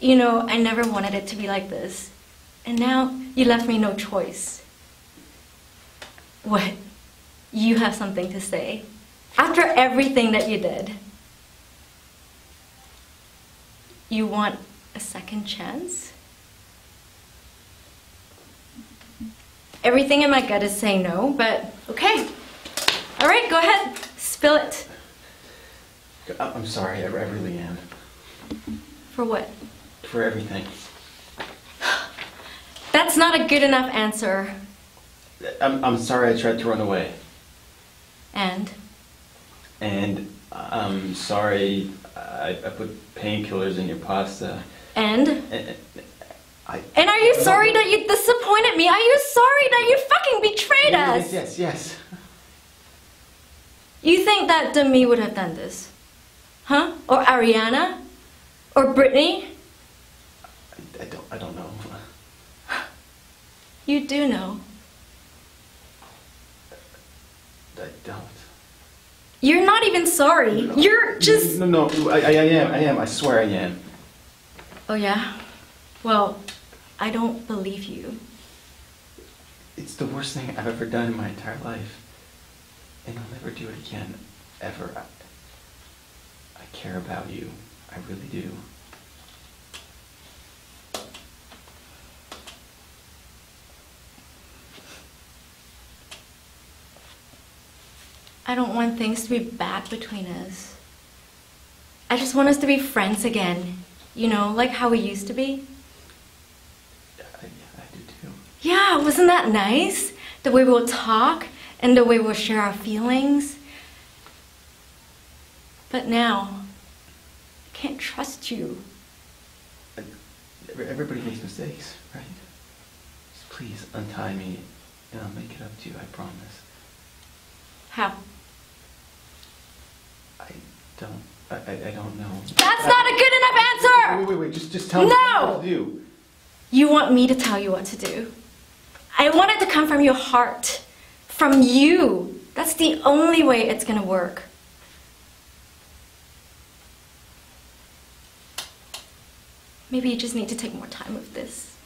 You know, I never wanted it to be like this. And now you left me no choice. What? You have something to say? After everything that you did? You want a second chance? Everything in my gut is saying no, but okay. All right, go ahead. Spill it. I- I'm sorry, I really am. For what? For everything. That's not a good enough answer. I'm, I'm sorry I tried to run away. And? And I'm sorry I, I put painkillers in your pasta. And? And, I, And are you sorry that you disappointed me? Are you sorry that you fucking betrayed us? yes, us? yes, yes. You think that Demi would have done this? Huh? Or Ariana? Or Brittany? I, don't, I don't know. You do know. I don't. You're not even sorry. No. You're just. No, no, I, I, I am, I am, I swear I am. Oh, yeah? Well, I don't believe you. It's the worst thing I've ever done in my entire life. And I'll never do it again, ever. I, I care about you. I really do. I don't want things to be bad between us. I just want us to be friends again. You know, like how we used to be. I, I do too. Yeah, wasn't that nice? The way we'll talk and the way we'll share our feelings. But now, I can't trust you. Everybody makes mistakes, right? Just please untie me and I'll make it up to you, I promise. How? I don't, I, I, I don't know. That's not a good enough answer! Wait, wait, wait, just, just tell me No! what to do. You want me to tell you what to do. I want it to come from your heart. From you. That's the only way it's gonna work. Maybe you just need to take more time with this.